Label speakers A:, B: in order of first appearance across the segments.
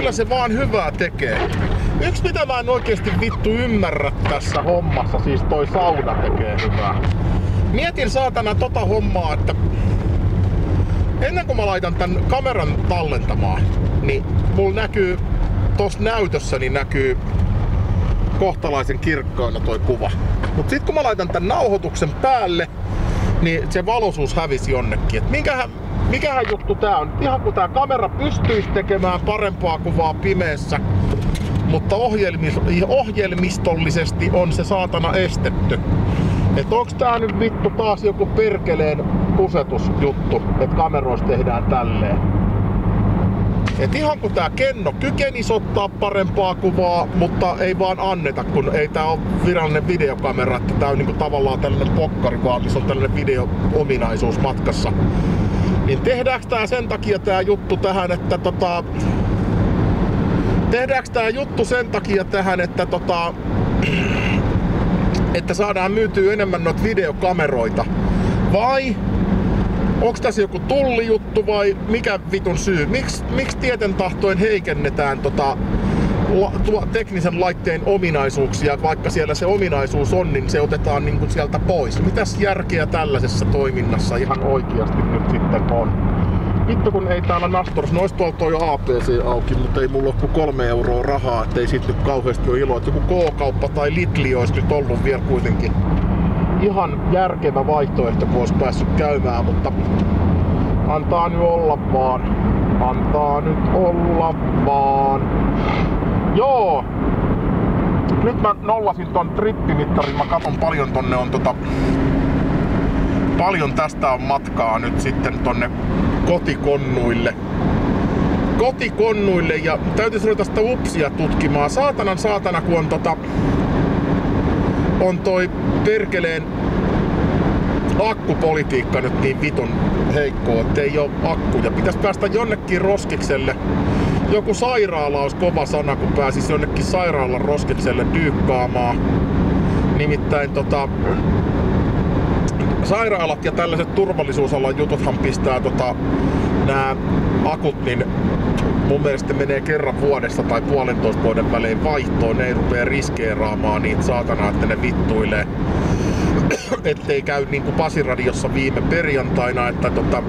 A: kyllä se vaan hyvää tekee. Yksi mitä mä en oikeesti vittu ymmärrä tässä hommassa, siis toi sauna tekee hyvää. Mietin saatana tota hommaa, että ennen kuin mä laitan tän kameran tallentamaan, niin mulla näkyy, tossa näytössä niin näkyy kohtalaisen kirkkaana toi kuva. Mut sit kun mä laitan tän nauhoituksen päälle, niin se valoisuus hävisi jonnekin. Et minkähän, mikähän juttu tää on? Ihan kun tää kamera pystyisi tekemään parempaa kuvaa pimeässä, mutta ohjelmistollisesti on se saatana estetty. Et onks tää nyt vittu taas joku perkeleen kusetusjuttu, että kameroissa tehdään tälleen? Et ihan kun tää Kenno kykenis ottaa parempaa kuvaa, mutta ei vaan anneta, kun ei tää ole virallinen videokamera, että tää on niinku tavallaan tällainen pokkari vaan, missä on tällainen video-ominaisuus matkassa. Niin tehdäänkö tää sen takia tää juttu tähän, että tota... Tehdäänkö tää juttu sen takia tähän, että tota... Että saadaan myytyä enemmän noita videokameroita? Vai onks tässä joku tullijuttu vai mikä vitun syy? Miks, miksi tieten tahtoen heikennetään tota, la, tuo, teknisen laitteen ominaisuuksia, vaikka siellä se ominaisuus on, niin se otetaan niin kuin sieltä pois. Mitäs järkeä tällaisessa toiminnassa ihan oikeasti nyt sitten on? Vittu kun ei täällä Nastors, nois tuolla toi APC auki, mutta ei mulla ole kuin kolme euroa rahaa, ettei sit nyt kauheasti ole iloa. Joku K-kauppa tai Lidli olisi nyt ollut vielä kuitenkin ihan järkevä vaihtoehto, kun olisi päässyt käymään, mutta antaa nyt olla vaan. Antaa nyt olla vaan. Joo. Nyt mä nollasin ton trippimittarin. Mä katon paljon tonne on tota... Paljon tästä on matkaa nyt sitten tonne kotikonnuille. Kotikonnuille ja täytyisi ruveta sitä upsia tutkimaan. Saatanan saatana kun on tota on toi perkeleen akkupolitiikka nyt niin vitun heikkoa, että ei oo akkuja. Pitäis päästä jonnekin roskikselle. Joku sairaala olisi kova sana, kun pääsis jonnekin sairaalan roskikselle dyykkaamaan. Nimittäin tota, sairaalat ja tällaiset turvallisuusalan jututhan pistää tota, nämä akut, niin mun mielestä menee kerran vuodessa tai puolentoista vuoden välein vaihtoon. Ne ei rupea riskeeraamaan niitä saatana, että ne vittuilee. Ettei käy niin kuin Pasiradiossa viime perjantaina, että tota,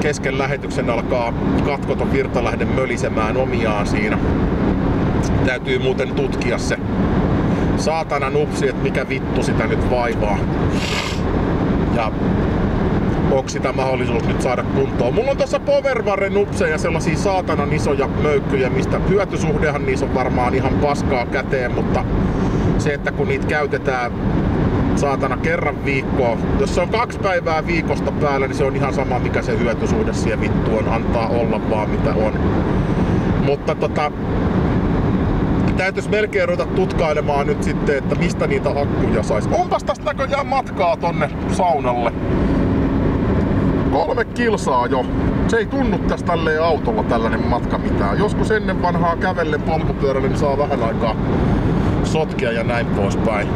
A: kesken lähetyksen alkaa katkoton virtalähde mölisemään omiaan siinä. Täytyy muuten tutkia se saatana nupsi, että mikä vittu sitä nyt vaivaa. Ja onko sitä mahdollisuus nyt saada kuntoon. Mulla on tuossa Powervare nupseja sellaisia saatanan isoja möykkyjä, mistä hyötysuhdehan niissä on varmaan ihan paskaa käteen, mutta se, että kun niitä käytetään saatana kerran viikkoa. Jos se on kaksi päivää viikosta päällä, niin se on ihan sama mikä se hyötysuhde siellä vittu on. Antaa olla vaan mitä on. Mutta tota, täytyisi melkein ruveta tutkailemaan nyt sitten, että mistä niitä akkuja sais. Onpas tästä näköjään matkaa tonne saunalle. Kolme kilsaa jo. Se ei tunnu tästä tälleen autolla tällainen matka mitään. Joskus ennen vanhaa kävellen polkupyörällä niin saa vähän aikaa sotkia ja näin poispäin.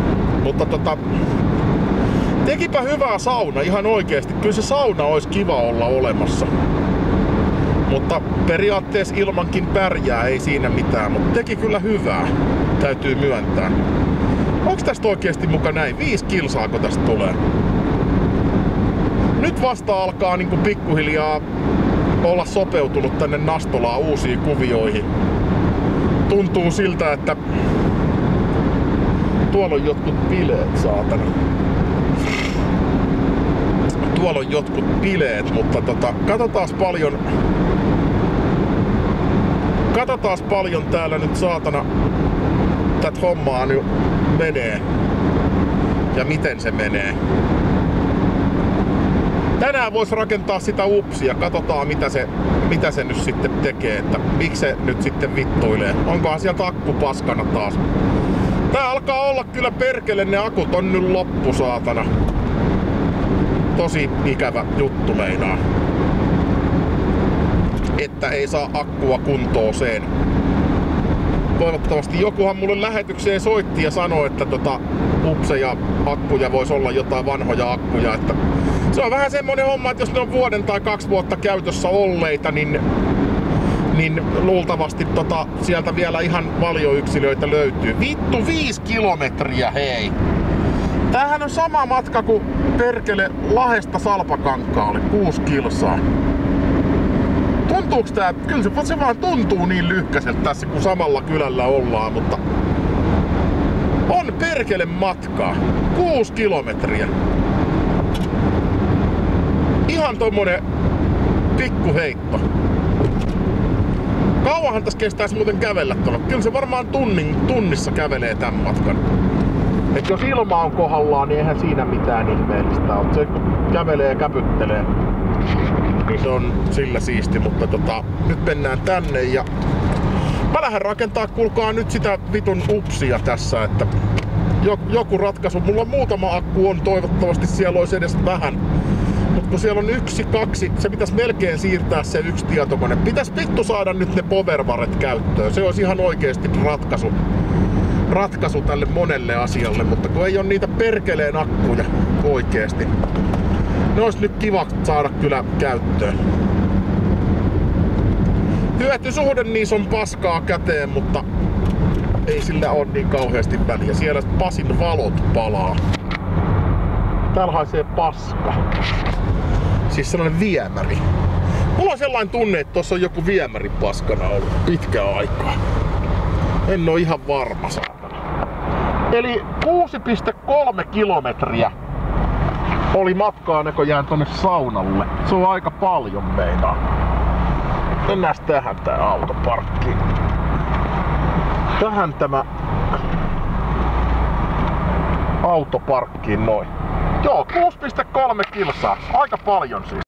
A: Mutta tota, tekipä hyvää sauna ihan oikeesti. Kyllä se sauna olisi kiva olla olemassa. Mutta periaatteessa ilmankin pärjää, ei siinä mitään. Mutta teki kyllä hyvää, täytyy myöntää. Onko tästä oikeasti muka näin? Viisi kilsaako tästä tulee? Nyt vasta alkaa niinku pikkuhiljaa olla sopeutunut tänne Nastolaan uusiin kuvioihin. Tuntuu siltä, että tuolla on jotkut bileet, saatana. Tuolla on jotkut bileet, mutta tota, katsotaan paljon katsotaan paljon täällä nyt saatana tätä hommaa nyt menee. Ja miten se menee. Tänään voisi rakentaa sitä upsia. Katsotaan mitä se, mitä se nyt sitten tekee. Että miksi se nyt sitten vittuilee. Onkohan sieltä akku paskana taas. Tää alkaa olla kyllä perkele, ne akut on nyt loppu saatana. Tosi ikävä juttu meinaa että ei saa akkua kuntooseen. Toivottavasti jokuhan mulle lähetykseen soitti ja sanoi, että tota, upseja akkuja voisi olla jotain vanhoja akkuja. Että se on vähän semmonen homma, että jos ne on vuoden tai kaksi vuotta käytössä olleita, niin niin luultavasti tota, sieltä vielä ihan valioyksilöitä löytyy. Vittu, viisi kilometriä, hei! Tämähän on sama matka kuin perkele Lahesta Salpakankaalle, kuusi kilsaa. Tuntuuks tää, kyllä se, se vaan tuntuu niin lyhkäiseltä tässä kun samalla kylällä ollaan, mutta on perkele matkaa. Kuusi kilometriä. Ihan tommonen pikkuheitto. Kauanhan tässä kestäisi muuten kävellä tuolla. Kyllä se varmaan tunnin, tunnissa kävelee tämän matkan. Et jos ilma on kohdallaan, niin eihän siinä mitään ihmeellistä ole. Se kävelee ja käpyttelee, niin se on sillä siisti. Mutta tota, nyt mennään tänne ja mä lähden rakentaa, kuulkaa nyt sitä vitun upsia tässä, että joku ratkaisu. Mulla muutama akku on, toivottavasti siellä olisi edes vähän. Mutta kun siellä on yksi, kaksi, se pitäisi melkein siirtää se yksi tietokone. Pitäisi vittu saada nyt ne powervaret käyttöön. Se olisi ihan oikeasti ratkaisu ratkaisu tälle monelle asialle, mutta kun ei ole niitä perkeleen akkuja oikeesti. Ne olisi nyt kiva saada kyllä käyttöön. Hyötysuhde niissä on paskaa käteen, mutta ei sillä ole niin kauheasti väliä. Siellä Pasin valot palaa. Täällä haisee paska. Siis sellainen viemäri. Mulla on sellainen tunne, että tuossa on joku viemäri paskana ollut pitkään aikaa. En oo ihan varma saatana. Eli 6,3 kilometriä oli matkaa näköjään tonne saunalle. Se on aika paljon meinaa. Mennään tähän tää autoparkki. Tähän tämä autoparkkiin noin. Joo, 6,3 kilsaa. Aika paljon siis.